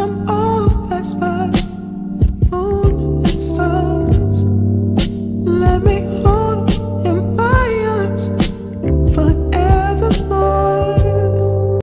I'm all moon and sun.